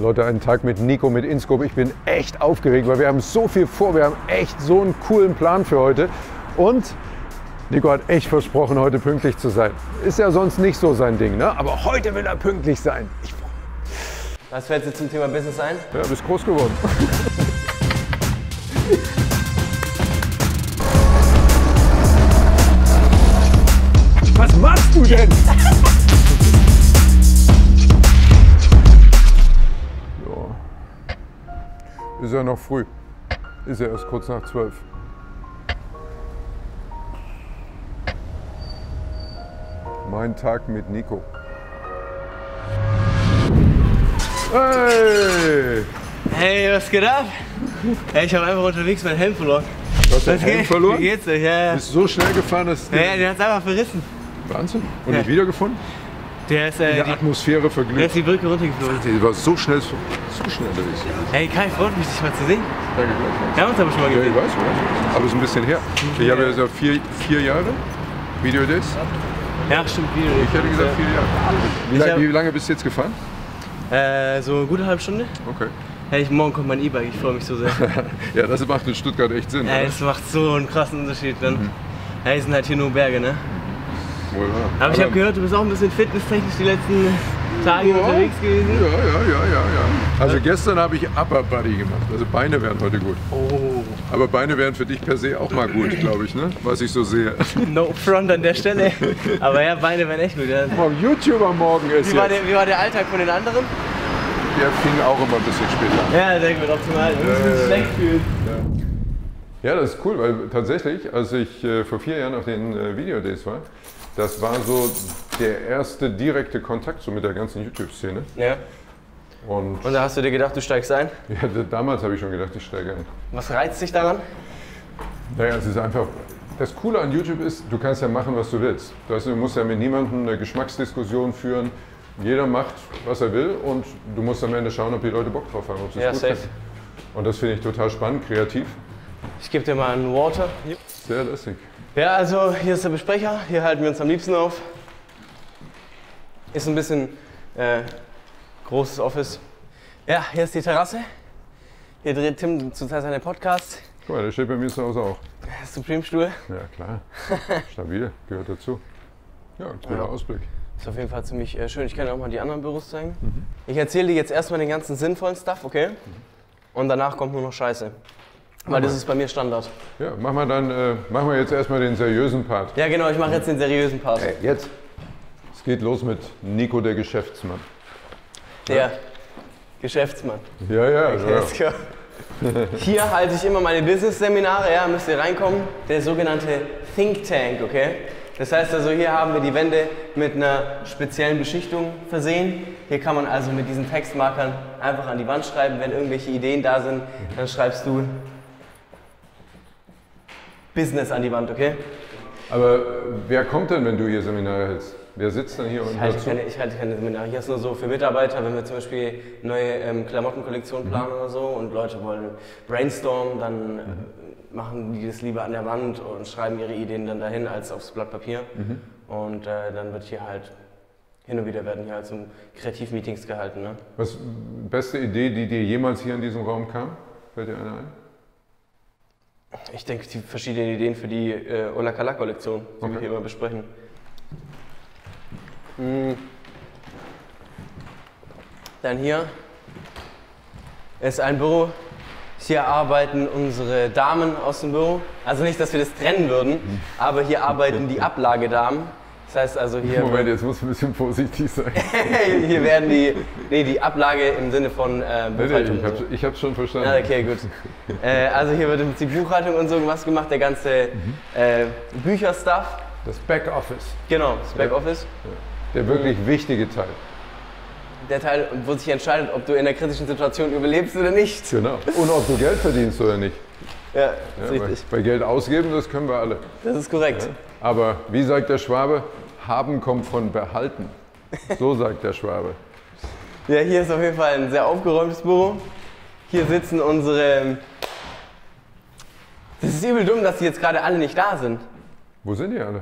Leute, einen Tag mit Nico, mit Inscope. Ich bin echt aufgeregt, weil wir haben so viel vor. Wir haben echt so einen coolen Plan für heute. Und Nico hat echt versprochen, heute pünktlich zu sein. Ist ja sonst nicht so sein Ding, ne? Aber heute will er pünktlich sein. Ich, Was fällt dir zum Thema Business ein? ja, bist groß geworden. Was machst du denn? Ist ja noch früh. Ist ja erst kurz nach zwölf. Mein Tag mit Nico. Hey! Hey, was geht ab? Hey, ich habe einfach unterwegs meinen Helm verloren. Du hast deinen Helm geht? verloren? Wie geht's euch? Ja, ja. Bist so schnell gefahren, dass Ja, ja, der hat's einfach verrissen. Wahnsinn. Und Ja. nicht wiedergefunden? Der ist, äh, In der die, Atmosphäre der verglüht. ist die Brücke runtergeflogen. Die war so schnell, so, schnell unterwegs. Hey Kai, freut mich, dich mal zu sehen. Danke gleichfalls. Wir haben uns aber schon mal Ja, ich gesehen. weiß, oder? Aber es ist ein bisschen her. Ich habe ja gesagt vier, vier Jahre Video Days. Ja, stimmt, Video. Ich hätte gesagt vier Jahre. Wie, Ich lang, hab- wie lange bist du jetzt gefahren? Äh, so eine gute halbe Stunde. Okay. Hey, ich, morgen kommt mein E-Bike, ich freue mich so sehr. Ja, das macht in Stuttgart echt Sinn. Ey, das macht so einen krassen Unterschied dann. Hey, es sind halt hier nur Berge, ne? Wohl wahr. Aber ich habe gehört, du bist auch ein bisschen fitnesstechnisch die letzten Tage Ja. unterwegs gewesen. Ja, ja, ja, ja, ja. Also gestern habe ich Upper Body gemacht. Also Beine wären heute gut. Oh, Aber Beine wären für dich per se auch mal gut, glaube ich, ne? Was ich so sehe. no front an der Stelle. Aber ja, Beine wären echt gut. Ja. Vom YouTuber morgen ist Wie, war der, wie war der Alltag von den anderen? Der fing auch immer ein bisschen später an. Ja, sehr gut, optimal. Ich muss mich schlecht fühlen. Ja, das ist cool, weil tatsächlich, als ich äh, vor vier Jahren auf den äh, Video Days war, das war so der erste direkte Kontakt so mit der ganzen YouTube-Szene. Ja. Und Und da hast du dir gedacht, du steigst ein? ja, damals habe ich schon gedacht, ich steige ein. Was reizt dich daran? Naja, es ist einfach. Das Coole an YouTube ist, du kannst ja machen, was du willst. Du, weißt, du musst ja mit niemandem eine Geschmacksdiskussion führen. Jeder macht, was er will und du musst am Ende schauen, ob die Leute Bock drauf haben, ob sie es Ja, gut safe. finden. Und das finde ich total spannend, kreativ. Ich gebe dir mal einen Water. Sehr lässig. Ja, also hier ist der Besprecher. Hier halten wir uns am liebsten auf. Ist ein bisschen äh, großes Office. Ja, hier ist die Terrasse. Hier dreht Tim zurzeit seine Podcasts. Guck mal, der steht bei mir zu Hause auch. Supreme-Stuhl. Ja, klar. Stabil, gehört dazu. Ja, toller Ja. Ausblick. Ist auf jeden Fall ziemlich äh, schön. Ich kann dir auch mal die anderen Büros zeigen. Ich erzähle dir jetzt erstmal den ganzen sinnvollen Stuff, okay? Und danach kommt nur noch Scheiße. Weil das ist bei mir Standard. Ja, machen wir dann, äh, machen wir jetzt erstmal den seriösen Part. Ja, genau, ich mache jetzt den seriösen Part. Ey, jetzt. Es geht los mit Nico, der Geschäftsmann. Der Geschäftsmann. Ja, ja, Okay, ja. Hier halte ich immer meine Business-Seminare, ja, müsst ihr reinkommen. Der sogenannte Think Tank, okay? Das heißt also, hier haben wir die Wände mit einer speziellen Beschichtung versehen. Hier kann man also mit diesen Textmarkern einfach an die Wand schreiben. Wenn irgendwelche Ideen da sind, dann schreibst du Business an die Wand, okay? Aber wer kommt denn, wenn du hier Seminare hältst? Wer sitzt dann hier und Ich hört halte, keine, ich halte keine Seminare. Hier ist nur so für Mitarbeiter, wenn wir zum Beispiel neue ähm, Klamottenkollektionen planen oder so und Leute wollen brainstormen, dann äh, machen die das lieber an der Wand und schreiben ihre Ideen dann dahin als aufs Blatt Papier. Und äh, dann wird hier halt, hin und wieder werden hier halt so Kreativmeetings gehalten. Ne? Was beste Idee, die dir jemals hier in diesem Raum kam? Fällt dir eine ein? Ich denke, die verschiedenen Ideen für die äh, Olakala-Kollektion, die wir Okay. hier immer besprechen. Mm. Dann hier ist ein Büro. Hier arbeiten unsere Damen aus dem Büro. Also nicht, dass wir das trennen würden, aber hier arbeiten die Ablagedamen. Das heißt also hier, Moment, jetzt muss ein bisschen vorsichtig sein. hier werden die, nee, die Ablage im Sinne von äh, Nee, nee, Buchhaltung. ich so. ich hab's schon verstanden. Ja, okay, gut. äh, also hier wird im Prinzip Buchhaltung und so was gemacht, der ganze äh, Bücherstuff. Das Backoffice. Genau, das Backoffice. Der wirklich wichtige Teil. Der Teil, wo sich entscheidet, ob du in der kritischen Situation überlebst oder nicht. Genau. Und ob du Geld verdienst oder nicht. Ja, Ja, richtig. weil Geld ausgeben, das können wir alle. Das ist korrekt. Aber wie sagt der Schwabe? Haben kommt von behalten. So sagt der Schwabe. Ja, hier ist auf jeden Fall ein sehr aufgeräumtes Büro. Hier sitzen unsere. Das ist übel dumm, dass die jetzt gerade alle nicht da sind. Wo sind die alle?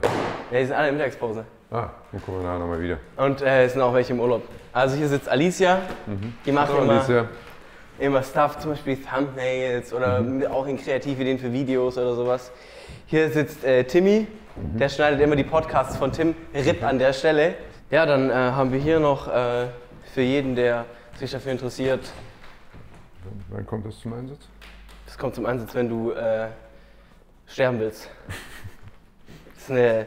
Ja, die sind alle in Mittagspause. Ah, dann gucken wir nachher nochmal wieder. Und äh, es sind auch welche im Urlaub. Also hier sitzt Alicia, die macht So, immer, Alicia. Immer Stuff, zum Beispiel Thumbnails oder auch in Kreativideen für Videos oder sowas. Hier sitzt äh, Timmy, der schneidet immer die Podcasts von Tim, Rip an der Stelle. Ja, dann äh, haben wir hier noch äh, für jeden, der sich dafür interessiert, Wann kommt das zum Einsatz? das kommt zum Einsatz, wenn du äh, sterben willst. Das ist eine,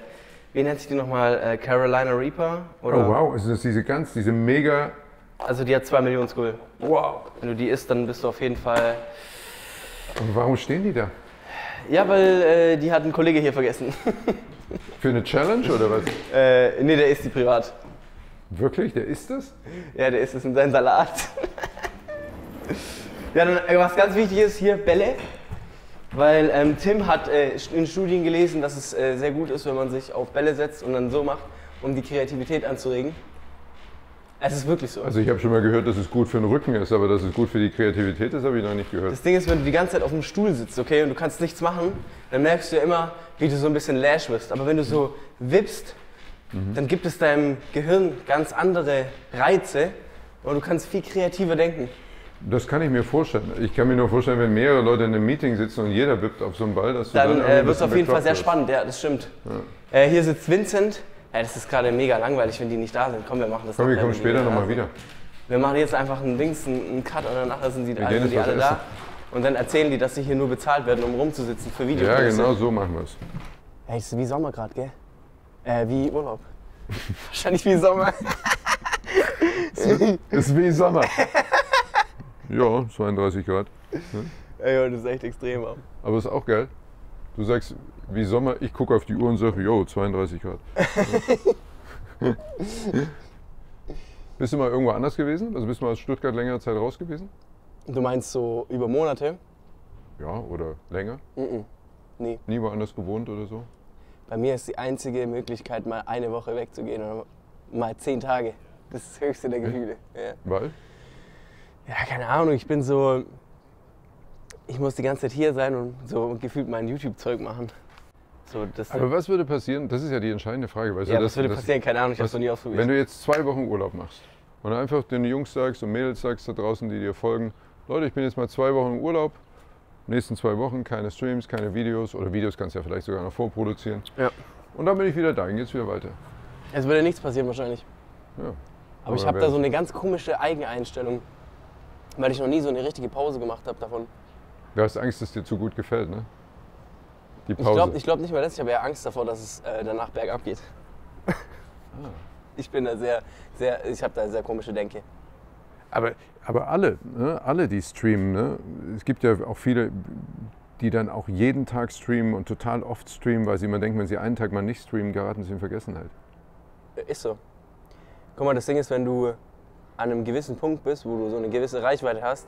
wie nennt sich die nochmal, äh, Carolina Reaper? Oder? Oh wow, ist das diese ganz, diese mega. Also die hat 2 Millionen Skull. Wow. Wenn du die isst, dann bist du auf jeden Fall. Und warum stehen die da? Ja, weil äh, die hat ein Kollege hier vergessen. Für eine Challenge oder was? äh, nee, der isst die privat. Wirklich? Der ist das? Ja, der isst es in seinen Salat. ja, dann äh, was ganz wichtig ist hier, Bälle. Weil ähm, Tim hat äh, in Studien gelesen, dass es äh, sehr gut ist, wenn man sich auf Bälle setzt und dann so macht, um die Kreativität anzuregen. Es ist wirklich so. Also ich habe schon mal gehört, dass es gut für den Rücken ist, aber dass es gut für die Kreativität ist, habe ich noch nicht gehört. Das Ding ist, wenn du die ganze Zeit auf dem Stuhl sitzt, okay, und du kannst nichts machen, dann merkst du ja immer, wie du so ein bisschen lash wirst. Aber wenn du so wippst, dann gibt es deinem Gehirn ganz andere Reize und du kannst viel kreativer denken. Das kann ich mir vorstellen. Ich kann mir nur vorstellen, wenn mehrere Leute in einem Meeting sitzen und jeder wippt auf so einen Ball, dass du Dann dann, äh, wird es auf jeden Fall sehr spannend, ja, das stimmt. Äh, hier sitzt Vincent. Ja, das ist gerade mega langweilig, wenn die nicht da sind. Komm, wir machen das. Komm, wir kommen später da nochmal wieder. Wir machen jetzt einfach einen Dings, einen Cut und danach sind die, also die alle da. essen. Und dann erzählen die, dass sie hier nur bezahlt werden, um rumzusitzen für Videos. Ja, genau so machen wir es. Hey, ist wie Sommer gerade, gell? Äh, wie Urlaub. Wahrscheinlich wie Sommer. Ist wie Sommer. ja, 32 Grad. Ey, heute ist echt extrem. Aber ist auch geil. Du sagst wie Sommer, ich gucke auf die Uhr und sage, jo, 32 Grad. bist du mal irgendwo anders gewesen? Also bist du mal aus Stuttgart längere Zeit raus gewesen? Du meinst so über Monate? Ja, oder länger? Mhm. Nee. Nie woanders gewohnt oder so? Bei mir ist die einzige Möglichkeit, mal eine Woche wegzugehen oder mal zehn Tage. Das ist das höchste der Gefühle. Ja. Weil? ja, keine Ahnung, ich bin so. Ich muss die ganze Zeit hier sein und so gefühlt mein YouTube-Zeug machen. So, das, Aber was würde passieren? Das ist ja die entscheidende Frage. Weißt ja, du, was würde das- passieren? Keine Ahnung, ich habe es noch nie ausprobiert. Wenn du jetzt zwei Wochen Urlaub machst und einfach den Jungs sagst und Mädels sagst da draußen, die dir folgen, Leute, ich bin jetzt mal zwei Wochen im Urlaub, nächsten zwei Wochen keine Streams, keine Videos oder Videos kannst du ja vielleicht sogar noch vorproduzieren. Ja. Und dann bin ich wieder da, dann geht's wieder weiter. es würde nichts passieren wahrscheinlich. Ja. Aber ich Aber habe wer- da so eine ganz komische Eigeneinstellung, weil ich noch nie so eine richtige Pause gemacht habe davon. Du hast Angst, dass es dir zu gut gefällt, ne? Die Ich Pause. glaube ich glaub nicht mal das, ich habe eher Angst davor, dass es äh, danach bergab geht. Ah. Ich bin da sehr, sehr, ich habe da sehr komische Denke. Aber, aber alle, ne? alle, die streamen, ne? es gibt ja auch viele, die dann auch jeden Tag streamen und total oft streamen, weil sie immer denken, wenn sie einen Tag mal nicht streamen, geraten sie in Vergessenheit. Ist so. Guck mal, das Ding ist, wenn du an einem gewissen Punkt bist, wo du so eine gewisse Reichweite hast,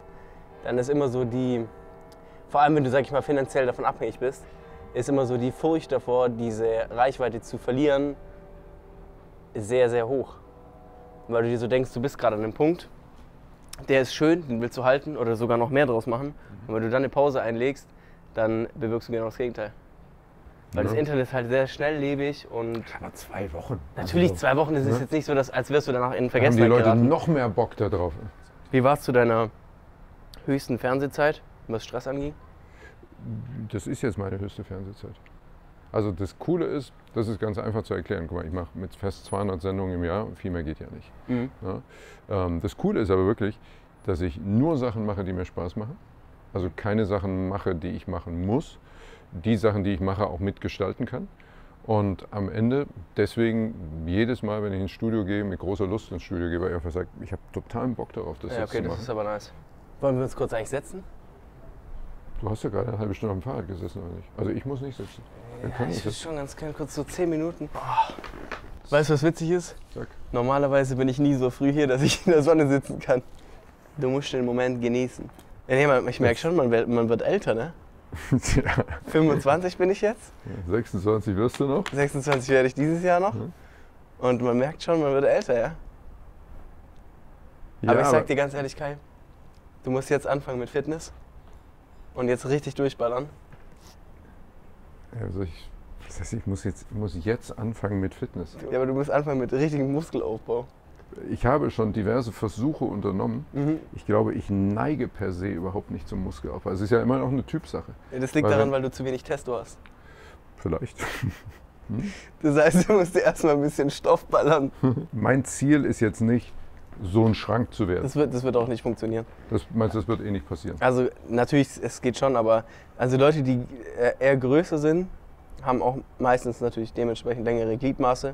dann ist immer so die, vor allem wenn du, sag ich mal, finanziell davon abhängig bist, ist immer so die Furcht davor, diese Reichweite zu verlieren, sehr, sehr hoch. Weil du dir so denkst, du bist gerade an einem Punkt, der ist schön, den willst du halten oder sogar noch mehr draus machen. Und wenn du dann eine Pause einlegst, dann bewirkst du genau das Gegenteil. Weil das Ja. Internet ist halt sehr schnelllebig und Aber zwei Wochen. Natürlich, zwei Wochen ist es jetzt nicht so, dass, als wirst du danach in Da haben die Vergessenheit Leute geraten. noch mehr Bock da drauf. Wie war es zu deiner höchsten Fernsehzeit, was Stress anging? Das ist jetzt meine höchste Fernsehzeit. Also das Coole ist, das ist ganz einfach zu erklären. Guck mal, ich mache mit fast 200 Sendungen im Jahr, viel mehr geht ja nicht. Mhm. Ja. Ähm, das Coole ist aber wirklich, dass ich nur Sachen mache, die mir Spaß machen. Also keine Sachen mache, die ich machen muss. Die Sachen, die ich mache, auch mitgestalten kann. Und am Ende deswegen jedes Mal, wenn ich ins Studio gehe, mit großer Lust ins Studio gehe, weil ich einfach sage, ich habe totalen Bock darauf, das Ja, jetzt okay, zu das machen. ist aber nice. Wollen wir uns kurz eigentlich setzen? Du hast ja gerade eine halbe Stunde am Fahrrad gesessen, oder nicht? Also ich muss nicht sitzen. Ja, können ich würde schon ganz gerne kurz so 10 Minuten. Weißt du, was witzig ist? Sag. Normalerweise bin ich nie so früh hier, dass ich in der Sonne sitzen kann. Du musst den Moment genießen. Ja, nee, man- ich merke schon, man wird, man wird älter, ne? ja, 25 bin ich jetzt, 26 wirst du noch. 26 werde ich dieses Jahr noch. Mhm. Und man merkt schon, man wird älter, ja? Ja, aber ich sag dir ganz ehrlich, Kai, du musst jetzt anfangen mit Fitness und jetzt richtig durchballern. Soll ich, Das heißt, ich muss jetzt, muss jetzt anfangen mit Fitness. Ja, aber du musst anfangen mit richtigem Muskelaufbau. Ich habe schon diverse Versuche unternommen. Mhm. Ich glaube, ich neige per se überhaupt nicht zum Muskelaufbau. Also es ist ja immer noch eine Typsache. Ja, das liegt Weil daran, weil du zu wenig Testo hast. Vielleicht. Das heißt, du musst dir erstmal ein bisschen Stoff ballern. Mein Ziel ist jetzt nicht, so ein Schrank zu werden. Das wird, das wird auch nicht funktionieren. Das meinst du, das wird eh nicht passieren? Also natürlich, es geht schon, aber also Leute, die äh, eher größer sind, haben auch meistens natürlich dementsprechend längere Gliedmaße.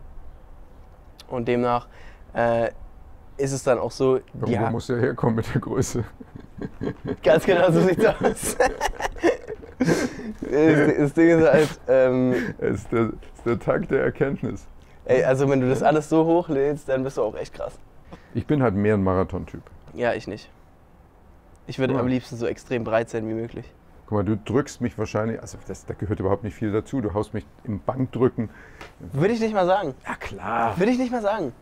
Und demnach äh, ist es dann auch so, Irgendwo ja, muss ja herkommen mit der Größe. ganz genau so sieht's aus. das, das Ding ist halt, ähm, Es ist der, es ist der Tag der Erkenntnis. ey, also wenn du das alles so hochlädst, dann bist du auch echt krass. Ich bin halt mehr ein Marathontyp. Ja, ich nicht. Ich würde Ja. am liebsten so extrem breit sein wie möglich. Guck mal, du drückst mich wahrscheinlich, also das, da gehört überhaupt nicht viel dazu. Du haust mich im Bankdrücken. Würde ich nicht mal sagen. Ja klar. Würde ich nicht mal sagen.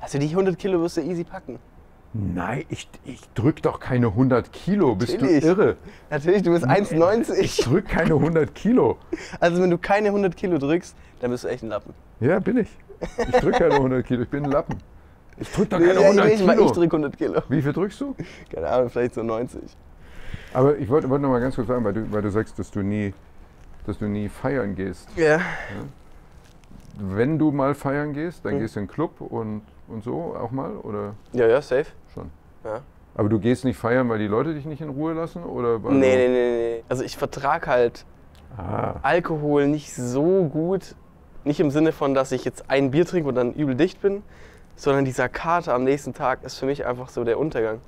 Also die 100 Kilo wirst du easy packen. Nein, ich, ich drück doch keine 100 Kilo. Bist Natürlich. du irre? Natürlich, du bist Ich 1,90. drück keine 100 Kilo. Also wenn du keine 100 Kilo drückst, dann bist du echt ein Lappen. Ja, bin ich. Ich drück keine 100 Kilo. Ich bin ein Lappen. Ich drück doch keine Ja, ich 100 nicht mal, ich Kilo. drück 100 Kilo. Wie viel drückst du? Keine Ahnung, vielleicht so 90. Aber ich wollte wollte noch mal ganz kurz sagen, weil du, weil du sagst, dass du nie, dass du nie feiern gehst. Ja. Wenn du mal feiern gehst, dann Mhm. gehst du in den Club und, und so auch mal oder Ja, ja, safe. schon? Ja. Aber du gehst nicht feiern, weil die Leute dich nicht in Ruhe lassen oder Nee, nee, nee, nee. Also ich vertrag halt Ah, Alkohol nicht so gut. Nicht im Sinne von, dass ich jetzt ein Bier trinke und dann übel dicht bin, sondern dieser Kater am nächsten Tag ist für mich einfach so der Untergang.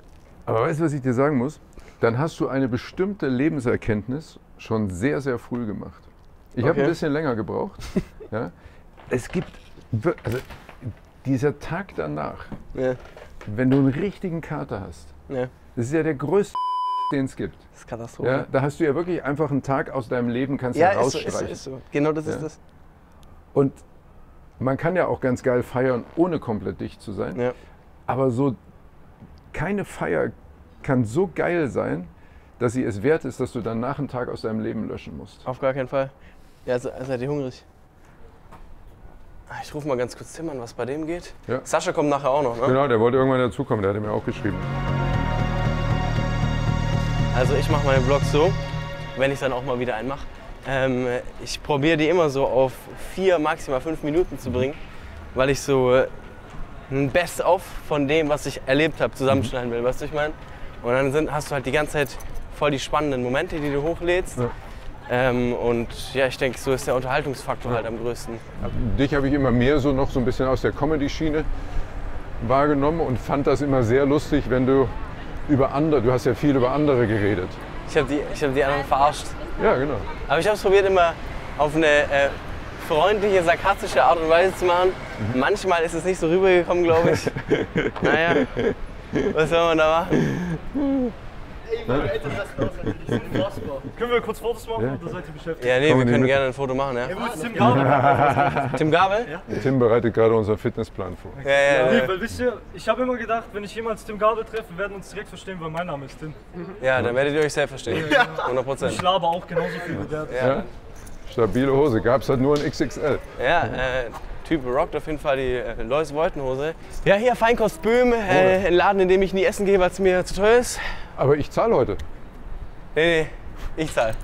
aber weißt du, was ich dir sagen muss? Dann hast du eine bestimmte Lebenserkenntnis schon sehr, sehr früh gemacht. Ich habe Okay. ein bisschen länger gebraucht. ja. Es gibt, also dieser Tag danach, Ja, wenn du einen richtigen Kater hast, ja. das ist ja der größte, den es gibt. Das ist Katastrophe. Ja, da hast du ja wirklich einfach einen Tag aus deinem Leben, kannst Ja, ja ist so, ist so, rausstreichen. ist so. Genau das ist das. Und man kann ja auch ganz geil feiern, ohne komplett dicht zu sein. Ja. Aber so keine Feier kann so geil sein, dass sie es wert ist, dass du dann nach einem Tag aus deinem Leben löschen musst. Auf gar keinen Fall. Ja, se- seid ihr hungrig? Ah, Ich rufe mal ganz kurz an, was bei dem geht. Ja. Sascha kommt nachher auch noch, ne? Genau, der wollte irgendwann dazukommen, der hatte mir auch geschrieben. Also ich mache meinen Vlog so, wenn ich dann auch mal wieder einen mache. Ähm, ich probiere die immer so auf vier, maximal fünf Minuten zu bringen, weil ich so äh, ein Best-of von dem, was ich erlebt habe, zusammenschneiden will, weißt du, ich meine? Und dann sind, hast du halt die ganze Zeit voll die spannenden Momente, die du hochlädst. Ja. Ähm, und ja, ich denke, so ist der Unterhaltungsfaktor halt am größten. Dich habe ich immer mehr so noch so ein bisschen aus der Comedy-Schiene wahrgenommen und fand das immer sehr lustig, wenn du über andere, du hast ja viel über andere geredet. Ich habe die, ich hab die anderen verarscht. Ja, genau. Aber ich habe es probiert, immer auf eine äh, freundliche, sarkastische Art und Weise zu machen. Manchmal ist es nicht so rübergekommen, glaube ich. naja, was soll man da machen? Können wir kurz Fotos machen Ja. oder seid ihr beschäftigt? Ja, nee, Komm, wir nee, können mit- gerne ein Foto machen, ja. Wo ist Tim Gabel? Tim Gabel? Tim bereitet gerade unseren Fitnessplan vor. Ja, ja, Nee, ja. weil wisst ihr, ich habe immer gedacht, wenn ich jemals Tim Gabel treffe, wir werden uns direkt verstehen, weil mein Name ist Tim. ja dann werdet ihr euch selbst verstehen. 100 Prozent. Ich laber auch genauso viel wie der. Ja, Ja? Stabile Hose, gab es halt nur in XXL. ja äh, Typ rockt auf jeden Fall die äh, Lois Woltenhose. Ja, hier Feinkost Böhm, äh, ein Laden, in dem ich nie essen gehe, weil es mir zu teuer ist. Aber ich zahle heute. Nee, nee, ich zahl.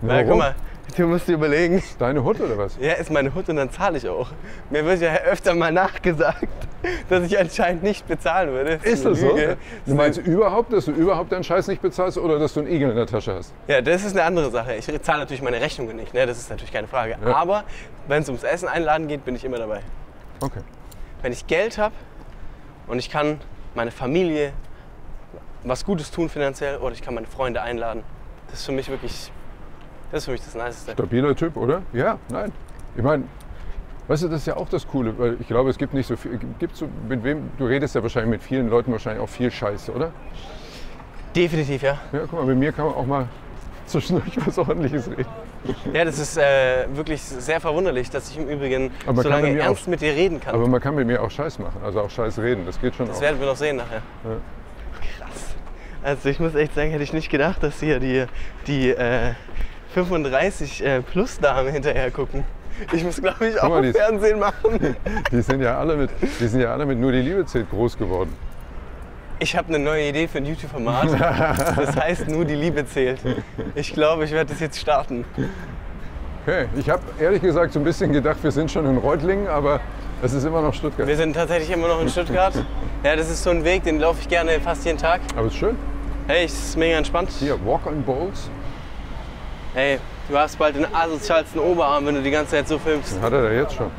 Na, guck mal, du musst dir überlegen. Deine Hut oder was? Ja, ist meine Hut und dann zahle ich auch. Mir wird ja öfter mal nachgesagt, dass ich anscheinend nicht bezahlen würde. Ist eine das so? Du meinst überhaupt, dass du überhaupt deinen Scheiß nicht bezahlst oder dass du einen Igel in der Tasche hast? Ja, das ist eine andere Sache. Ich zahle natürlich meine Rechnungen nicht, ne? das ist natürlich keine Frage. Ja. Aber wenn es ums Essen einladen geht, bin ich immer dabei. Okay. Wenn ich Geld habe und ich kann meine Familie was Gutes tun finanziell oder ich kann meine Freunde einladen, das ist für mich wirklich, das ist für mich das Niceste. Stabiler Typ, oder? Ja, nein. Ich meine, weißt du, das ist ja auch das Coole, weil ich glaube, es gibt nicht so viel. Gibt so, mit wem, du redest ja wahrscheinlich mit vielen Leuten wahrscheinlich auch viel Scheiße, oder? Definitiv, ja. Ja, guck mal, mit mir kann man auch mal zwischendurch was Ordentliches reden. Ja, das ist äh, wirklich sehr verwunderlich, dass ich im Übrigen so lange ernst auch- mit dir reden kann. Aber man kann mit mir auch Scheiß machen, also auch Scheiß reden, das geht schon Das auch. werden wir noch sehen nachher. Ja. Krass. Also ich muss echt sagen, hätte ich nicht gedacht, dass hier die, die äh, 35 äh, plus Damen hinterher gucken. Ich muss, glaube ich, auch mal, Fernsehen machen. Die sind ja alle mit, die sind ja alle mit nur die Liebe zählt groß geworden. Ich habe eine neue Idee für ein YouTube-Format. Das heißt, nur die Liebe zählt. Ich glaube, ich werde das jetzt starten. Okay, ich habe ehrlich gesagt so ein bisschen gedacht, wir sind schon in Reutlingen, aber es ist immer noch Stuttgart. Wir sind tatsächlich immer noch in Stuttgart. Ja, das ist so ein Weg, den laufe ich gerne fast jeden Tag. Aber es ist schön. Hey, es ist mega entspannt. Hier, Walk on Bowls. Hey, du hast bald den asozialsten Oberarm, wenn du die ganze Zeit so filmst. Hat er da jetzt schon.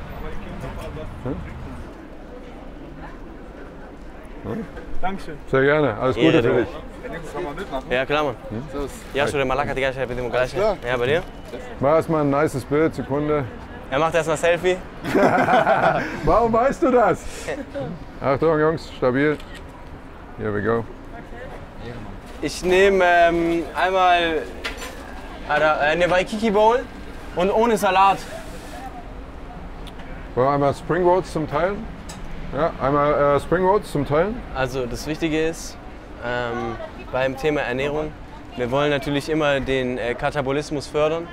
Dankeschön. Sehr gerne. Alles Gute Ehre, für dich. Ja, klar, Mann. Ja, schon, der Malaka die Zeit mit dem gleichen. Ja, bei dir? Mach erstmal ein nices Bild, Sekunde. Er macht erstmal Selfie. Warum weißt du das? Achtung, Jungs, stabil. Here we go. Ich nehme ähm, einmal äh, eine Waikiki Bowl und ohne Salat. Wollen wir einmal Spring Rolls zum Teilen? Ja, einmal äh, Spring Rolls zum Teilen. Also das Wichtige ist ähm, beim Thema Ernährung, wir wollen natürlich immer den äh, Katabolismus fördern.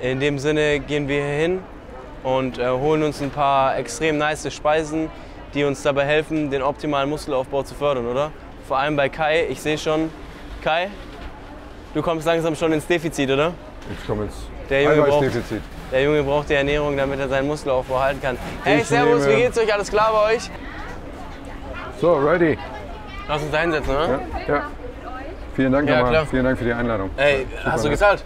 In dem Sinne gehen wir hier hin und äh, holen uns ein paar extrem nice Speisen, die uns dabei helfen, den optimalen Muskelaufbau zu fördern, oder? Vor allem bei Kai, ich sehe schon, Kai, du kommst langsam schon ins Defizit, oder? Jetzt kommt jetzt Der Junge braucht- Eiweißdefizit. Der Junge braucht die Ernährung, damit er seinen Muskelaufbau halten kann. Hey, Ich Servus, nehme- wie geht's euch? Alles klar bei euch? So, ready. Lass uns da hinsetzen, oder? Ja, ja. Vielen Dank Ja, nochmal. klar. Vielen Dank für die Einladung. Ey, hast du nett. gezahlt?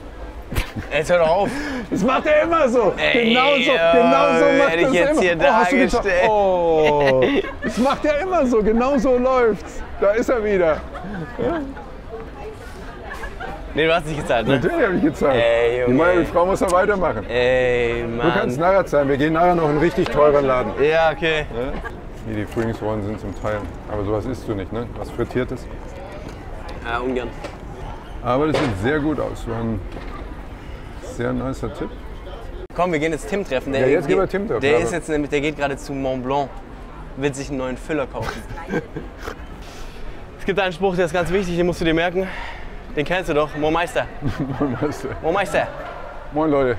Ey, jetzt hör doch auf. Das macht er immer so. Ey, genau so, ja, genau so macht das jetzt immer. hier oh, hast du. Oh, das macht er immer so. Genau so läuft's. Da ist er wieder. Nee, du hast nicht gezahlt, ne? Natürlich habe ich gezahlt. Ey, die Junge. meine Frau muss ja weitermachen. Ey, Du kannst Mann. nachher zahlen. Wir gehen nachher noch in einen richtig teuren Laden. Ja, okay. Hier die Frühlings Rollen sind zum Teilen. Aber sowas isst du nicht, ne? Was frittiertes. Ja, ungern. Aber das sieht sehr gut aus. War ein sehr nicer Tipp. Komm, wir gehen jetzt Tim treffen. Der, Ja, jetzt gehen wir Tim treffen, Der ist jetzt nämlich, der geht gerade zu Mont Blanc. Will sich einen neuen Füller kaufen. es gibt einen Spruch, der ist ganz wichtig, den musst du dir merken. Den kennst du doch. Mo Meister. Weißt du. Mo Meister. Moin Leute.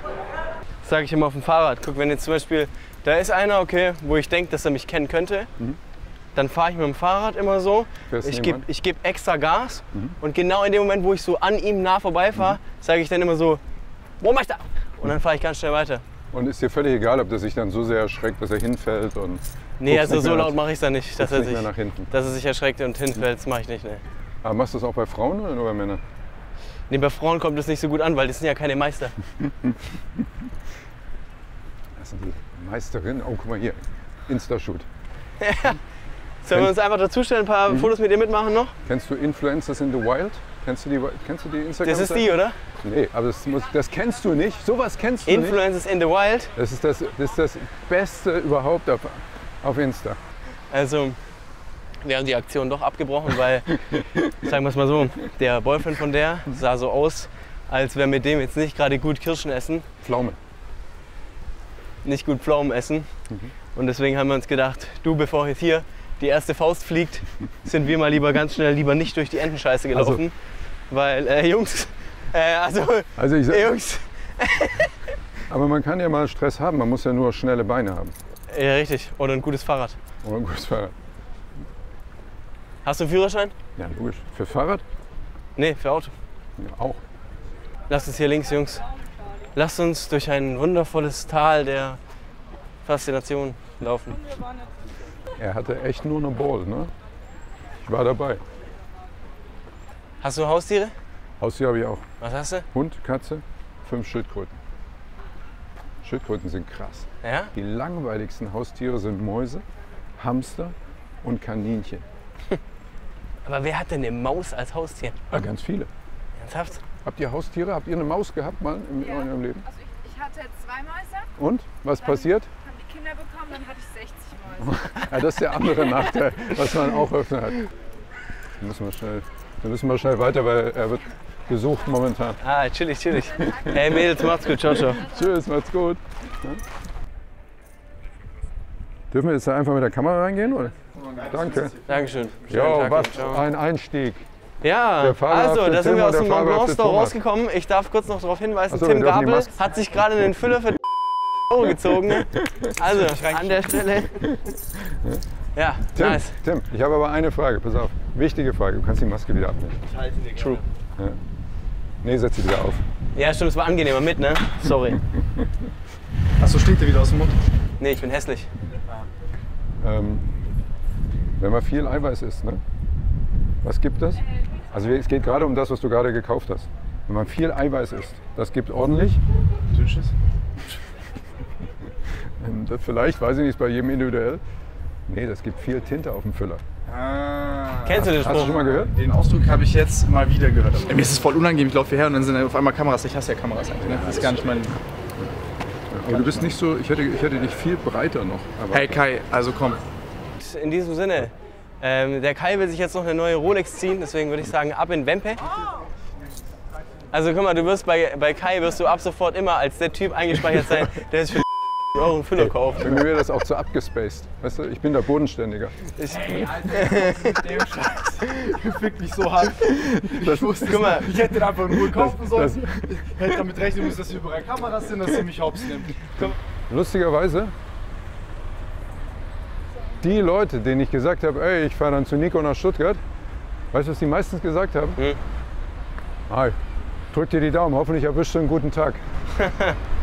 Das sage ich immer auf dem Fahrrad. Guck, wenn jetzt zum Beispiel, da ist einer, okay, wo ich denke, dass er mich kennen könnte, dann fahre ich mit dem Fahrrad immer so. Fährst Ich gebe geb extra Gas und genau in dem Moment, wo ich so an ihm nah vorbeifahre, sage ich dann immer so, Mo Meister. Und dann fahre ich ganz schnell weiter. Und ist dir völlig egal, ob der sich dann so sehr erschreckt, dass er hinfällt und Nee, also so laut mache ich es dann nicht, dass er, sich, mehr nach hinten. dass er sich erschreckt und hinfällt. Das mache ich nicht, nee. Aber machst du das auch bei Frauen oder nur bei Männern? Nee, bei Frauen kommt das nicht so gut an, weil das sind ja keine Meister. Das sind die Meisterin. Oh, guck mal hier. Insta-Shoot. Sollen wir uns einfach dazustellen, ein paar Fotos mit ihr mitmachen noch? Kennst du Influencers in the Wild? Kennst du die, kennst du die Instagram? Das ist die, oder? Nee, aber das, muss, das kennst du nicht. Sowas kennst du nicht. Influencers in the Wild. Das ist das, das ist das Beste überhaupt auf, auf Insta. Also, wir haben die Aktion doch abgebrochen, weil, sagen wir es mal so, der Boyfriend von der sah so aus, als wäre mit dem jetzt nicht gerade gut Kirschen essen, Pflaume. nicht gut Pflaumen essen. Und deswegen haben wir uns gedacht, du, bevor jetzt hier die erste Faust fliegt, sind wir mal lieber ganz schnell lieber nicht durch die Entenscheiße gelaufen. Weil, äh, Jungs, äh, also, Also ich, sag- Jungs, aber man kann ja mal Stress haben. Man muss ja nur schnelle Beine haben. ja richtig, oder ein gutes Fahrrad. Oder ein gutes Fahrrad. Hast du einen Führerschein? Ja, logisch. Für Fahrrad? Nee, für Auto. Ja, auch. Lasst uns hier links, Jungs. Lasst uns durch ein wundervolles Tal der Faszination laufen. Er hatte echt nur eine Ball, ne? Ich war dabei. Hast du Haustiere? Haustier habe ich auch. Was hast du? Hund, Katze, fünf Schildkröten. Schildkröten sind krass. Ja? Die langweiligsten Haustiere sind Mäuse, Hamster und Kaninchen. Aber wer hat denn eine Maus als Haustier? Ah, ganz viele. Ernsthaft? Habt ihr Haustiere? Habt ihr eine Maus gehabt mal in Ja. eurem Leben? Also ich, ich hatte zwei Mäuse, Und? Was Dann- passiert? haben die Kinder bekommen, dann hatte ich 60 Mäuse. Ja, das ist der andere Nachteil, was man auch öfter hat. Müssen wir schnell, da müssen wir schnell weiter, weil er wird gesucht momentan. Ah, chillig, chillig. Hey Mädels, macht's gut. Ciao, ciao. Tschüss, macht's gut. Dürfen wir jetzt einfach mit der Kamera reingehen? Oder? Danke. Dankeschön. Tag was. Ciao. ein Einstieg. Ja, also da sind wir aus dem fabelhafte Store rausgekommen. Ich darf kurz noch darauf hinweisen, so, wir Tim Gabel hat sich gerade einen Füller für Euro gezogen. Also, an der Stelle. Ja, Tim, nice. Tim, ich habe aber eine Frage, pass auf. Wichtige Frage, du kannst die Maske wieder abnehmen. True. Nee, setz sie wieder auf. Ja, stimmt, es war angenehmer mit, ne? Sorry. Achso, stinkt dir wieder aus dem Mund? Nee, ich bin hässlich. Ähm, wenn man viel Eiweiß isst, ne? was gibt das? Also es geht gerade um das, was du gerade gekauft hast. Wenn man viel Eiweiß isst, das gibt ordentlich. Dünnschiss? Ähm, Das vielleicht, weiß ich nicht, ist bei jedem individuell. Nee, das gibt viel Tinte auf dem Füller. Ah. Kennst du den Hast du Spruch? schon mal gehört? Den Ausdruck habe ich jetzt mal wieder gehört. Ey, mir ist es voll unangenehm, ich laufe hierher und dann sind auf einmal Kameras. Ich hasse ja Kameras eigentlich, ne? Das ist gar nicht mein... Aber du bist nicht so, ich hätte, ich hätte dich viel breiter noch. Aber Hey Kai, also komm. In diesem Sinne, ähm, der Kai will sich jetzt noch eine neue Rolex ziehen, deswegen würde ich sagen, ab in Wempe. Also guck mal, du wirst bei, bei Kai wirst du ab sofort immer als der Typ eingespeichert sein, der sich für Euro einen Füller kauft. Irgendwie wäre das auch zu abgespaced. Weißt du, ich bin der Bodenständiger. Fick mich so hart. Ich wusste Guck mal. Ich hätte den einfach in Ruhe kaufen Das- sollen. Ich hätte damit rechnen müssen, dass hier überall Kameras sind, dass sie mich hops nimmt. Lustigerweise, die Leute, denen ich gesagt habe, ey, ich fahre dann zu Nico nach Stuttgart, weißt du, was die meistens gesagt haben? Hm. Hi, drück dir die Daumen, hoffentlich erwischst du einen guten Tag.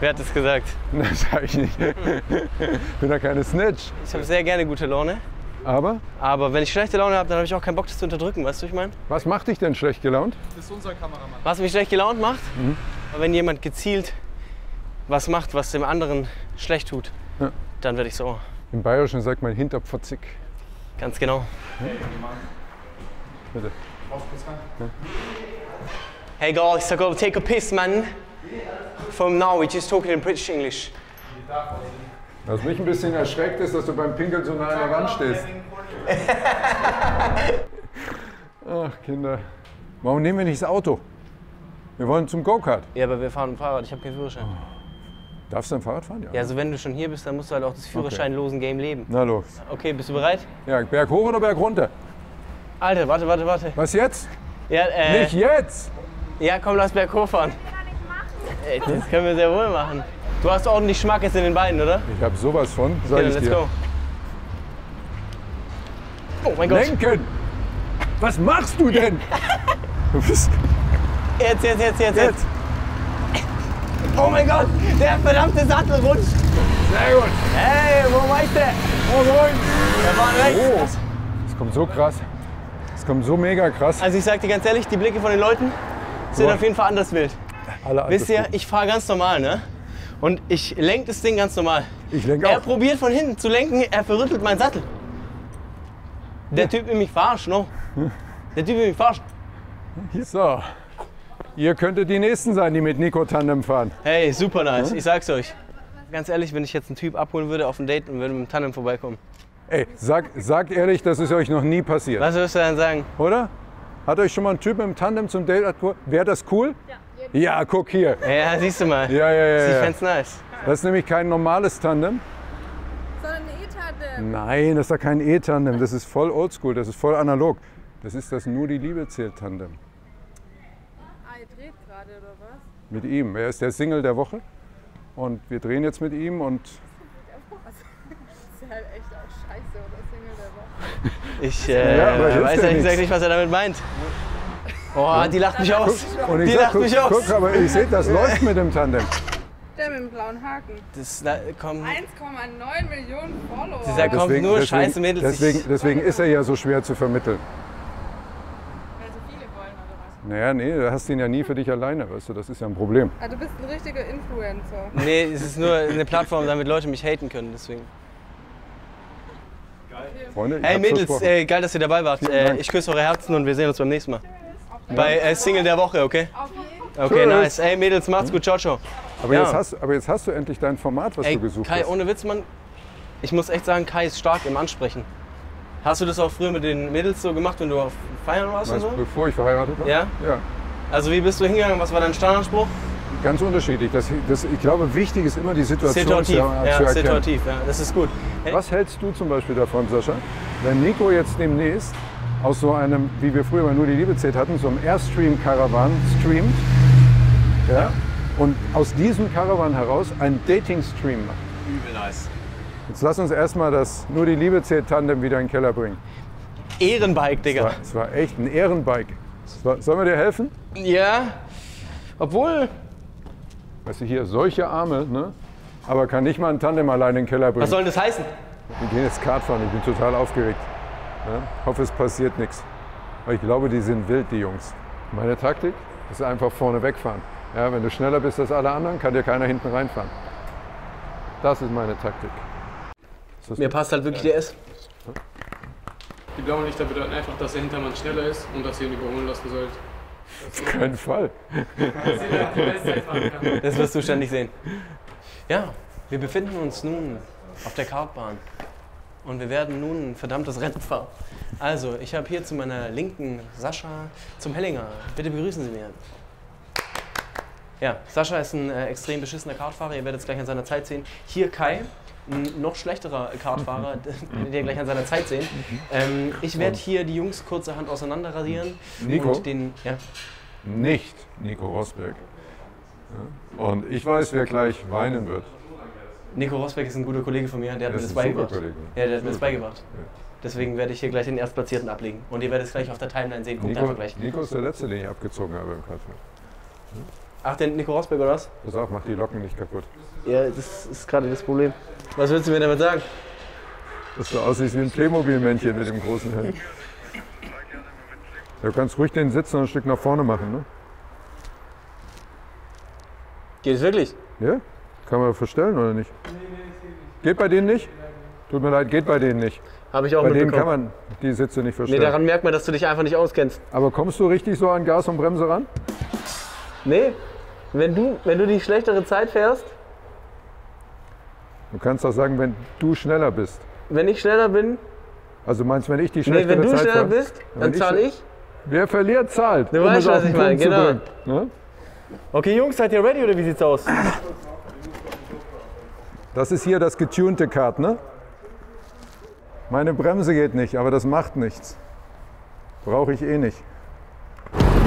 Wer hat das gesagt? Das sage ich nicht. bin da keine Snitch. Ich habe sehr gerne gute Laune, Aber aber wenn ich schlechte Laune habe, dann habe ich auch keinen Bock, das zu unterdrücken, weißt du, was ich meine? was macht dich denn schlecht gelaunt? Das ist unser Kameramann. Was mich schlecht gelaunt macht, Mhm. wenn jemand gezielt was macht, was dem anderen schlecht tut, Ja. dann werde ich so, Im Bayerischen sagt man hinterpfotzig. ganz genau. Bitte. Hey guys, I gotta take a piss, man. From now, we're just talking in British English. Was mich ein bisschen erschreckt ist, dass du beim Pinkeln so nah an der Wand stehst. Ach, Kinder. Warum nehmen wir nicht das Auto? Wir wollen zum Go-Kart. Ja, aber wir fahren mit dem Fahrrad, ich habe keinen Führerschein. Darfst du ein Fahrrad fahren? Ja, also wenn du schon hier bist, dann musst du halt auch das führerscheinlosen Game leben. Na los. Okay, bist du bereit? Ja, Berg hoch oder Berg runter? Alter, warte, warte, warte. Was jetzt? Ja, äh, Nicht jetzt! ja komm, lass Berg hochfahren. Ey, das können wir sehr wohl machen. Du hast ordentlich Schmackes in den Beinen, oder? Ich hab sowas von, sag Okay, ich let's dir. go. Oh mein Gott. Lenken! Was machst du denn? Du bist Jetzt, jetzt, jetzt, jetzt, jetzt. jetzt. Oh mein Gott, der verdammte Sattel rutscht. Sehr gut. Hey, wo war ich denn? Oh, moin. Der war weg. Oh, das kommt so krass. Das kommt so mega krass. Also ich sag dir ganz ehrlich, die Blicke von den Leuten sind Boah. auf jeden Fall anders wild. Alle Wisst ihr, ich fahre ganz normal, ne? Und ich lenke das Ding ganz normal. Ich lenke Er auch. probiert von hinten zu lenken, er verrüttelt meinen Sattel. Der Typ will mich verarschen, no? Der Typ will mich verarschen. So. Ihr könntet die Nächsten sein, die mit Nico Tandem fahren. Hey, super nice, ich sag's euch. Ganz ehrlich, wenn ich jetzt einen Typ abholen würde auf ein Date und würde mit dem Tandem vorbeikommen. Ey, sag, sagt ehrlich, das ist euch noch nie passiert, Was würdest du dann sagen? oder? Hat euch schon mal ein Typ mit dem Tandem zum Date abgeholt? Wäre das cool? Ja. Ja, guck hier. Ja, siehst du mal. Ja, ja, Ich ja. ja. fänd's nice. Das ist nämlich kein normales Tandem. Sondern eine E-Tante. Nein, das ist doch kein E-Tandem. Das ist voll oldschool, das ist voll analog. Das ist das nur die Liebe zählt Tandem. Ah, ihr dreht gerade, oder was? Mit ihm. Er ist der Single der Woche. Und wir drehen jetzt mit ihm und Das ist halt echt auch scheiße, oder Single der Woche. Ich äh, Ja, weiß ja ehrlich gesagt nicht, was er damit meint. Oh, die lacht mich aus. Und ich Die sag, lacht guck, mich aus. guck, aber ich sehe, das läuft mit dem Tandem. Der mit dem blauen Haken. Das, na, komm, 1,9 Millionen Follower. Dieser kommt nur scheiße Mädels. Deswegen, deswegen ist er ja so schwer zu vermitteln. Weil so viele wollen, oder was? Naja, nee, du hast ihn ja nie für dich alleine, weißt du, das ist ja ein Problem. Ah, du bist ein richtiger Influencer. Nee, es ist nur eine Plattform, damit Leute mich haten können. Deswegen. Freunde, ich Hey Mädels, äh, geil, dass ihr dabei wart. Äh, ich küsse eure Herzen und wir sehen uns beim nächsten Mal. Bei äh, Single der Woche, okay? Auf jeden Okay, Tschüss. nice. Hey Mädels, macht's gut. Ciao, ciao. aber, ja. jetzt hast, aber jetzt hast du endlich dein Format, was Ey, du gesucht Kai, hast. ohne Witz, Mann. Ich muss echt sagen, Kai ist stark im Ansprechen. Hast du das auch früher mit den Mädels so gemacht, wenn du auf Feiern warst und Meinst, so? du, bevor ich verheiratet war? Ja? Ja, Also wie bist du hingegangen? Was war dein Standardspruch? ganz unterschiedlich. Das, das, ich glaube, wichtig ist immer die Situation Situativ. zu, Ja, zu erkennen. situativ. Ja, das ist gut. Hey, Was hältst du zum Beispiel davon, Sascha, wenn Nico jetzt demnächst aus so einem, wie wir früher Nur die Liebe zählt hatten, so einem Airstream-Caravan streamt ja, und aus diesem Caravan heraus einen Dating-Stream machen. Übel nice. Jetzt lass uns erstmal das Nur die Liebe zählt Tandem wieder in den Keller bringen. Ehrenbike, Digga. war, es war echt ein Ehrenbike. War, sollen wir dir helfen? Ja. Obwohl, Weißt du, hier solche Arme, ne? aber kann nicht mal ein Tandem alleine in den Keller bringen. was soll das heißen? Wir gehen jetzt Kart fahren, ich bin total aufgeregt. Ja? Hoffe, es passiert nichts. Aber ich glaube, die sind wild, die Jungs. Meine Taktik ist einfach vorne wegfahren. Ja, wenn du schneller bist als alle anderen, kann dir keiner hinten reinfahren. Das ist meine Taktik. Ist Mir passt halt wirklich der S. Die blauen Lichter bedeuten einfach, dass der Hintermann schneller ist und dass ihr ihn überholen lassen sollt. auf keinen Fall. Das wirst du ständig sehen. Ja, wir befinden uns nun auf der Kartbahn. Und wir werden nun ein verdammtes Rennen fahren. Also, ich habe hier zu meiner Linken Sascha zum Hellinger. Bitte begrüßen Sie mir. Ja, Sascha ist ein äh, extrem beschissener Kartfahrer. Ihr werdet es gleich an seiner Zeit sehen. Hier Kai, ein noch schlechterer Kartfahrer, den ihr gleich an seiner Zeit sehen. Ähm, ich werde hier die Jungs kurzerhand auseinanderradieren. Nico? Und den, ja, Nicht Nico Rosberg. Und ich weiß, wer gleich weinen wird. Nico Rosberg ist ein guter Kollege von mir, der hat Der mir das beigebracht. Ja, der hat mir das beigebracht. Deswegen werde ich hier gleich den Erstplatzierten ablegen. Und ihr werdet es gleich auf der Timeline sehen. Guckt Nico, einfach gleich. Nico ist der Letzte, den ich abgezogen habe im Kartfahren. Ach, der Nico Rosberg oder was? Pass auf, mach die Locken nicht kaputt. Ja, das ist gerade das Problem. Was willst du mir damit sagen? Dass du aussiehst wie ein Playmobil-Männchen mit dem großen Helm. Du kannst ruhig den Sitz noch ein Stück nach vorne machen, ne? Geht es wirklich? Ja? Kann man verstellen oder nicht? Geht bei denen nicht? Tut mir leid, geht bei denen nicht. Habe ich auch Bei denen kann man die Sitze nicht nee, verstellen. daran merkt man, dass du dich einfach nicht auskennst. Aber kommst du richtig so an Gas und Bremse ran? Nee, wenn du, wenn du die schlechtere Zeit fährst, Du kannst doch sagen, wenn du schneller bist. wenn ich schneller bin, Also meinst du, wenn ich die nee, schlechtere wenn du Zeit schneller fahre? bist, dann ich zahle ich. Wer verliert, zahlt. Du um weißt, was ich meine, genau. Ne? Okay, Jungs, seid ihr ready oder wie sieht's aus? Das ist hier das getunte Kart, ne? Meine Bremse geht nicht, aber das macht nichts. Brauche ich eh nicht.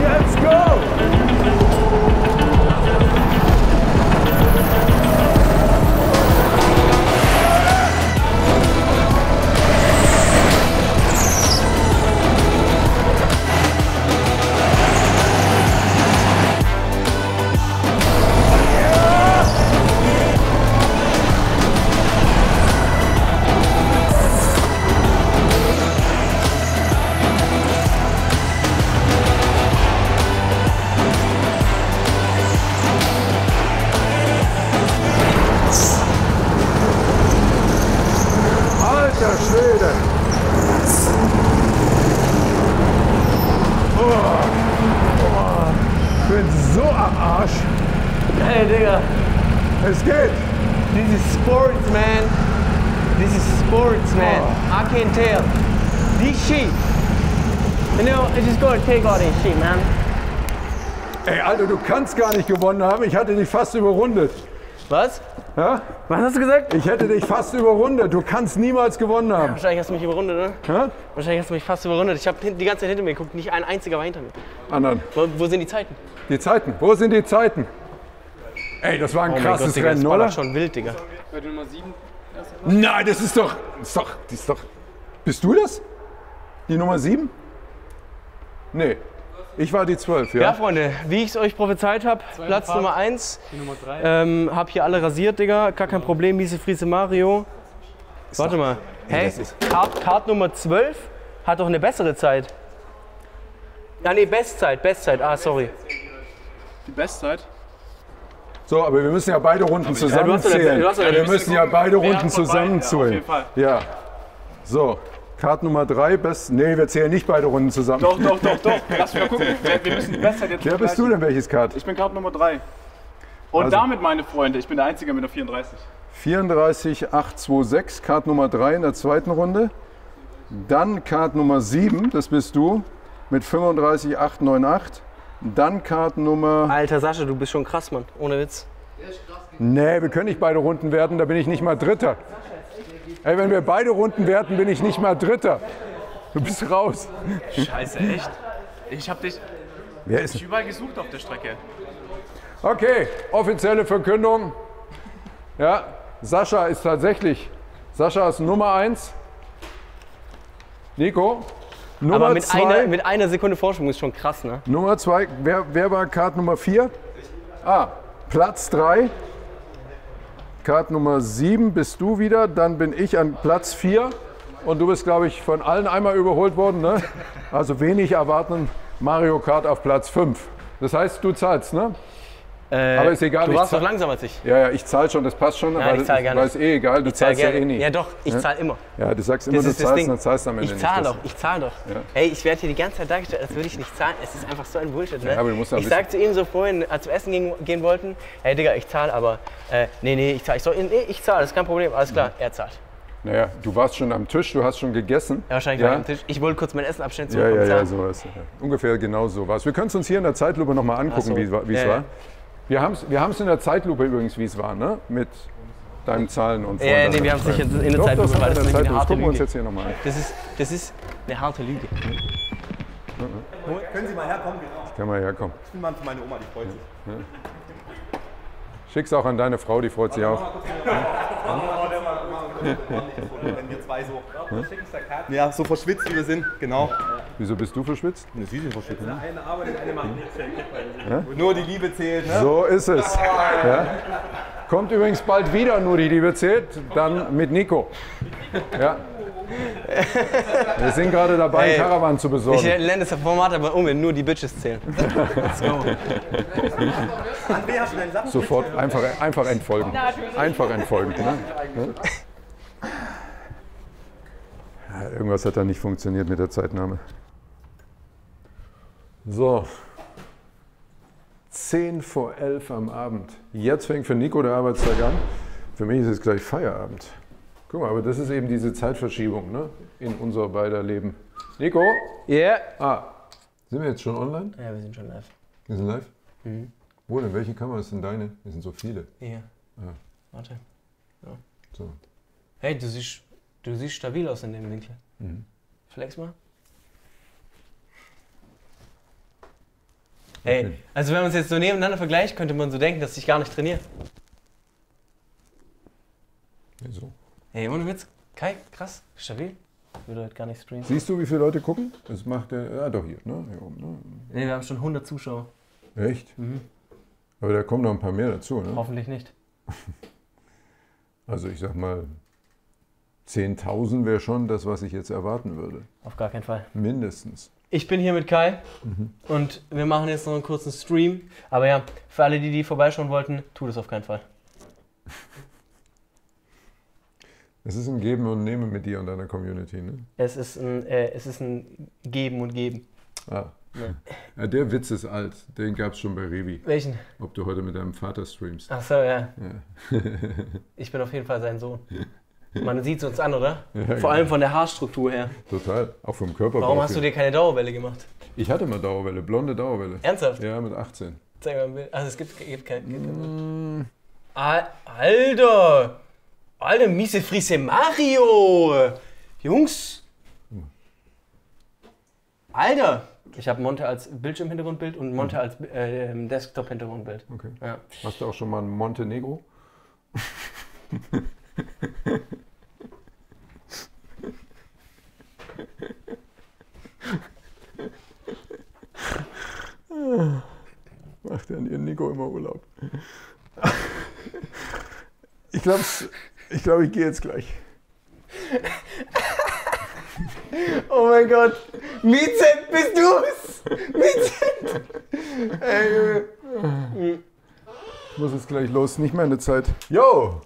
Let's go! Du kannst gar nicht gewonnen haben. Ich hatte dich fast überrundet. Was? Ja? Was hast du gesagt? Ich hätte dich fast überrundet. Du kannst niemals gewonnen haben. Wahrscheinlich hast du mich überrundet, ne? Ja? Wahrscheinlich hast du mich fast überrundet. Ich habe die ganze Zeit hinter mir geguckt, nicht ein einziger war hinter mir. Anderen. Wo, wo sind die Zeiten? Die Zeiten. Wo sind die Zeiten? Ey, das war ein krasses Digga, Rennen, das war oder? doch schon wild, Digga. Bei der Nummer 7. Nein, das ist doch, das ist doch, das ist doch. Bist du das? Die Nummer 7? Nee. Ich war die 12, ja? Ja, Freunde, wie ich es euch prophezeit habe, Platz Nummer 1. Die Nummer 3. Ähm, hab hier alle rasiert, Digga. Gar kein Problem, miese Friese Mario. Warte mal. Hey, Kart, Kart Nummer 12 hat doch eine bessere Zeit. Ja, nee, Bestzeit, Bestzeit. Ah, sorry. Die Bestzeit. So, aber wir müssen ja beide Runden Ja, du hast doch- zusammenzählen. du hast doch- wir müssen ja beide Runden beiden? Ja, auf zusammenzählen. jeden Fall. Ja. So, Kart Nummer 3, best. Nee, wir zählen nicht beide Runden zusammen. Doch, doch, doch, doch. Lass mich mal gucken. Wir, wir müssen die Bestzeit jetzt Wer bist du denn, welches Kart? Ich bin Kart Nummer 3. Und Also- damit, meine Freunde, ich bin der Einzige mit der 34. 34,826, Kart Nummer 3 in der zweiten Runde. Dann Kart Nummer 7, das bist du, mit 35,898. Dann Kart Nummer. Alter Sascha, du bist schon krass, Mann. Ohne Witz. Nee, wir können nicht beide Runden werten, da bin ich nicht mal Dritter. Ey, wenn wir beide Runden werten, bin ich nicht mal Dritter. Du bist raus. Scheiße, echt? Ich hab dich Wer ist überall gesucht auf der Strecke. Okay, offizielle Verkündung. Ja, Sascha ist tatsächlich, Sascha ist Nummer 1. Nico, Nummer Aber mit 2. einer, mit einer Sekunde Vorsprung ist schon krass, ne? Nummer 2, wer, wer war Card Nummer 4? Ah, Platz 3. Card Nummer 7 bist du wieder, dann bin ich an Platz 4 und du bist, glaube ich, von allen einmal überholt worden. Ne? Also wenig erwarten Mario Kart auf Platz 5. Das heißt, du zahlst, ne? Äh, Aber ist egal, Du warst doch langsamer als ich. Ja, ja, ich zahle schon, das passt schon, Nein, ich zahl das, gerne. weil ist eh egal, du Ich zahl zahlst ja eh nie. Ja doch, ich zahle immer. Ja, du sagst immer, Das du zahlst, Ding. dann zahlst du am Ende Ich zahle doch, ich zahle doch. Ja. Ey, ich werde hier die ganze Zeit dargestellt, als würde ich nicht zahlen. Es ist einfach so ein Bullshit, ne? Ja, aber du musst ich sag zu ihm so vorhin, als wir essen gehen, gehen wollten, hey Digga, ich zahle, aber äh, nee, nee, ich zahle. Ich so, nee, ich zahle, das ist kein Problem, alles klar, er zahlt. Naja, du warst schon am Tisch, du hast schon gegessen. Ja, wahrscheinlich Ja. war ich am Tisch. Ich wollte kurz mein Essen abstellen, Ja, ja, ja, sowas. Ja. Ungefähr genau so war es. Wir können es uns hier in der Zeitlupe nochmal angucken, so. wie es war- Ja, ja. Wir haben es wir haben's in der Zeitlupe übrigens, wie es war, ne? Mit deinem Zahlen und Ja, ja, nee, wir haben es nicht in, der Doch, Zeit das haben wir weil in das der ist Zeitlupe. eine Das harte gucken wir uns Lüge. jetzt hier nochmal an. Das ist, das ist eine harte Lüge. Können Sie mal herkommen? Genau. Kann mal herkommen. Ich bin mal zu meiner Oma, die freut sich. Schick's auch an deine Frau, die freut sich auch. Wenn wir zwei so. Ja, so verschwitzt wie wir sind, genau. Wieso bist du verschwitzt? Ne, Sie sind verschwitzt. Ne? Eine arbeitet, eine macht nichts. Nur die Liebe zählt, ne? So ist es. Ja. Kommt übrigens bald wieder, nur die Liebe zählt, dann mit Nico. Ja. Wir sind gerade dabei, einen Ey, Caravan zu Ich besorgen. nenne das Format aber um, wenn nur die Bitches zählen. Let's go. Sofort einfach, einfach entfolgen. Einfach entfolgen. Ne? Ja, irgendwas hat da nicht funktioniert mit der Zeitnahme. So. 10 vor 11 am Abend. Jetzt fängt für Nico der Arbeitstag an. Für mich ist es gleich Feierabend. Guck mal, aber das ist eben diese Zeitverschiebung ne? in unser beider Leben. Nico? Yeah. Ah, sind wir jetzt schon online? Ja, wir sind schon live. Wir sind live? Wo denn? Welche Kamera ist denn deine? Wir sind so viele. Hier. Ja. Warte. So. Hey, du siehst, du siehst stabil aus in dem Winkel. Mhm. Flex mal. Hey, Okay. also wenn man es jetzt so nebeneinander vergleicht, könnte man so denken, dass ich gar nicht trainiere. Ja, so. Hey, ohne Witz. Kai, krass, stabil. Ich würde heute gar nicht streamen. Siehst du, wie viele Leute gucken? Das macht der. Ja, doch hier, ne? Hier oben, Nee, wir haben schon 100 Zuschauer. ne? Echt? Mhm. Aber da kommen noch ein paar mehr dazu, ne? Hoffentlich nicht. Also ich sag mal, 10.000 wäre schon das, was ich jetzt erwarten würde. Auf gar keinen Fall. Mindestens. Ich bin hier mit Kai und wir machen jetzt noch einen kurzen Stream. Aber ja, für alle, die, die vorbeischauen wollten, tut es auf keinen Fall. Es ist ein Geben und Nehmen mit dir und deiner Community, ne? Es ist ein, äh, es ist ein Geben und Geben. Ah. Ja, der Witz ist alt. Den gab es schon bei Revi. Welchen? Ob du heute mit deinem Vater streamst. Ach so, ja. Ja. Ich bin auf jeden Fall sein Sohn. Man sieht es uns an, oder? Ja, Vor genau. allem von der Haarstruktur her. Total. Auch vom Körper. Warum hast du dir keine Dauerwelle gemacht? Ich hatte mal Dauerwelle, blonde Dauerwelle. Ernsthaft? Ja, mit 18. Zeig mal ein Bild. Also es gibt, gibt kein. Gibt Mm. Alter! Alter, miese Frise Mario! Jungs! Alter! Ich habe Monte als Bildschirmhintergrundbild und Monte als äh, Desktop-Hintergrundbild. Okay. Ja. Hast du auch schon mal ein Montenegro? Macht ja an ihren Nico immer Urlaub. Ich glaube, ich, glaub, ich gehe jetzt gleich. Oh mein Gott! Mizet, bist du's? Mizet! Ey, Junge. Ich muss jetzt gleich los, nicht meine Zeit. Yo!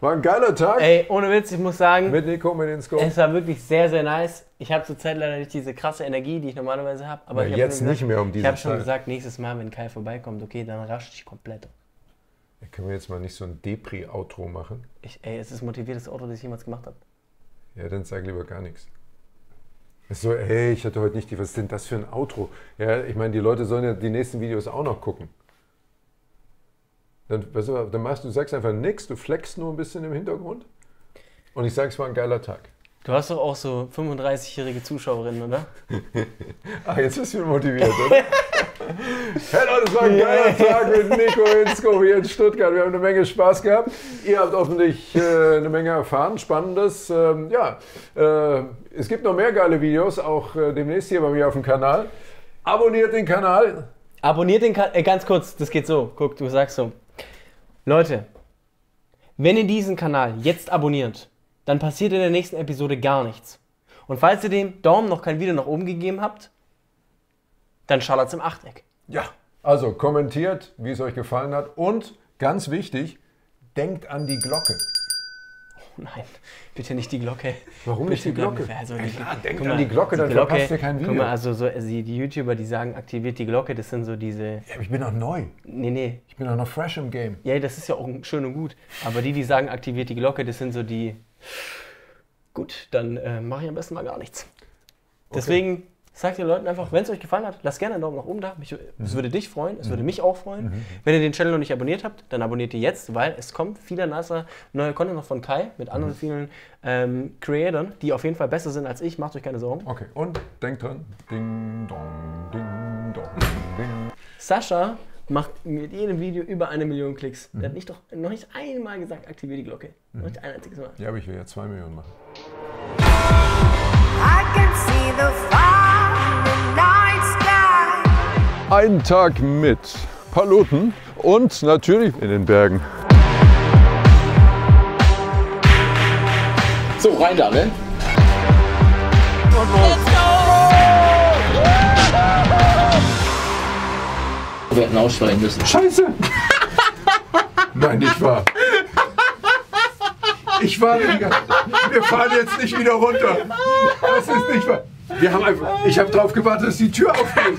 War ein geiler Tag. Ey, ohne Witz, ich muss sagen, Mit Nico, mit den Scope. es war wirklich sehr, sehr nice. Ich habe zurzeit leider nicht diese krasse Energie, die ich normalerweise habe. Aber Ja, ich hab jetzt gesagt, nicht mehr um diese Ich habe schon gesagt, nächstes Mal, wenn Kai vorbeikommt, okay, dann rasch dich komplett. Können wir jetzt mal nicht so ein Depri-Outro machen? Ich, ey, es ist das motivierteste Auto, das ich jemals gemacht habe. Ja, dann sag lieber gar nichts. Ist so, ey, ich hatte heute nicht die, was ist denn das für ein Outro? Ja, ich meine, die Leute sollen ja die nächsten Videos auch noch gucken. Dann, weißt du, dann machst du, sagst einfach nichts, du flexst nur ein bisschen im Hintergrund. Und ich sag, es war ein geiler Tag. Du hast doch auch so 35-jährige Zuschauerinnen, oder? Ah, jetzt bist du motiviert, oder? Hey Leute, es war ein geiler Tag mit Nico Hinsko hier in Stuttgart. Wir haben eine Menge Spaß gehabt. Ihr habt hoffentlich äh, eine Menge erfahren, Spannendes. Ähm, ja, äh, es gibt noch mehr geile Videos, auch äh, demnächst hier bei mir auf dem Kanal. Abonniert den Kanal. Abonniert den Kanal. Äh, ganz kurz, das geht so. Guck, du sagst so. Leute, wenn ihr diesen Kanal jetzt abonniert, dann passiert in der nächsten Episode gar nichts. Und falls ihr dem Daumen noch kein Video nach oben gegeben habt, dann schallert's im Achteck. Ja, also kommentiert, wie es euch gefallen hat. Und ganz wichtig, denkt an die Glocke. Oh nein, bitte nicht die Glocke. Warum nicht Bitte die Glocke? bleib- Also Ja, die, klar, denk guck an mal, die Glocke, dann verpasst ihr kein Guck Video. mal, also so, also die, die YouTuber, die sagen, aktiviert die Glocke, das sind so diese. Ja, aber ich bin noch neu. Nee, nee. Ich bin auch noch fresh im Game. Ja, das ist ja auch schön und gut. Aber die, die sagen, aktiviert die Glocke, das sind so die. Gut, dann äh, mache ich am besten mal gar nichts. Deswegen sagt den Leuten einfach, wenn es euch gefallen hat, lasst gerne einen Daumen nach oben da. Mich, Es würde dich freuen, es würde mich auch freuen. Wenn ihr den Channel noch nicht abonniert habt, dann abonniert ihr jetzt, weil es kommt vieler nicer neuer Content noch von Kai mit anderen vielen ähm, Creatoren, die auf jeden Fall besser sind als ich. Macht euch keine Sorgen. Okay, und denkt dran. Ding, dong, ding, dong, ding. Sascha macht mit jedem Video über eine Million Klicks. Der hat nicht doch, noch nicht einmal gesagt, aktiviere die Glocke. Noch nicht ein einziges Mal. Ja, aber ich will ja zwei Millionen machen. I can see the fire in the night sky. Ein Tag mit Paluten und natürlich in den Bergen. So, rein da, ne? Wir hätten aussteigen müssen. Scheiße! Nein, nicht wahr. Ich war die ganze Wir fahren jetzt nicht wieder runter. Das ist nicht wahr. Wir haben einfach. Ich habe drauf gewartet, dass die Tür aufgeht.